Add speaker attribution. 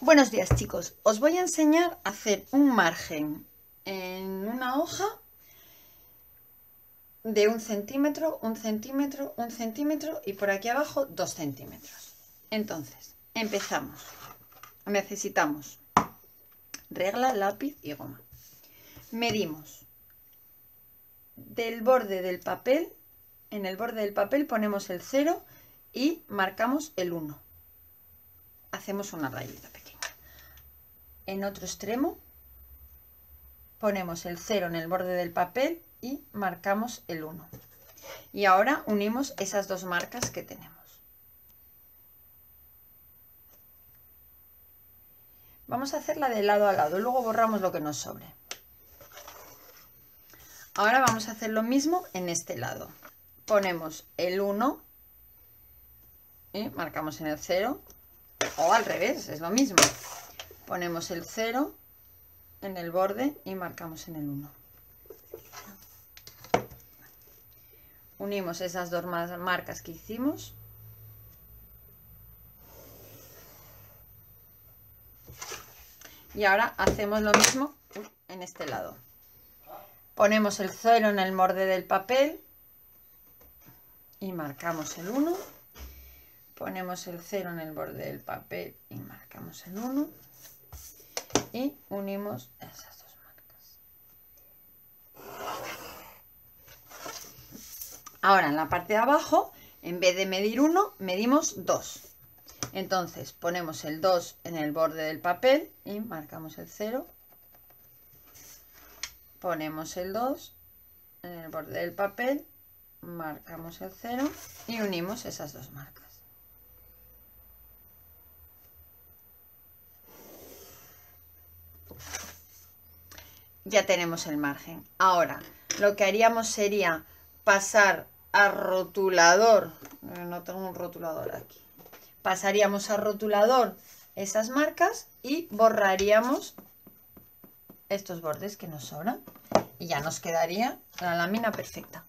Speaker 1: Buenos días chicos, os voy a enseñar a hacer un margen en una hoja de un centímetro, un centímetro, un centímetro y por aquí abajo dos centímetros. Entonces, empezamos. Necesitamos regla, lápiz y goma. Medimos del borde del papel, en el borde del papel ponemos el 0 y marcamos el 1. Hacemos una rayita en otro extremo ponemos el 0 en el borde del papel y marcamos el 1. Y ahora unimos esas dos marcas que tenemos. Vamos a hacerla de lado a lado, luego borramos lo que nos sobre. Ahora vamos a hacer lo mismo en este lado. Ponemos el 1 y marcamos en el 0, o al revés, es lo mismo ponemos el 0 en el borde y marcamos en el 1. Unimos esas dos marcas que hicimos. Y ahora hacemos lo mismo en este lado. Ponemos el 0 en el borde del papel y marcamos el 1. Ponemos el 0 en el borde del papel y marcamos el 1 y unimos esas dos marcas. Ahora en la parte de abajo, en vez de medir 1, medimos 2. Entonces ponemos el 2 en el borde del papel y marcamos el 0. Ponemos el 2 en el borde del papel, marcamos el 0 y unimos esas dos marcas. Ya tenemos el margen. Ahora, lo que haríamos sería pasar a rotulador, eh, no tengo un rotulador aquí, pasaríamos a rotulador esas marcas y borraríamos estos bordes que nos sobran y ya nos quedaría la lámina perfecta.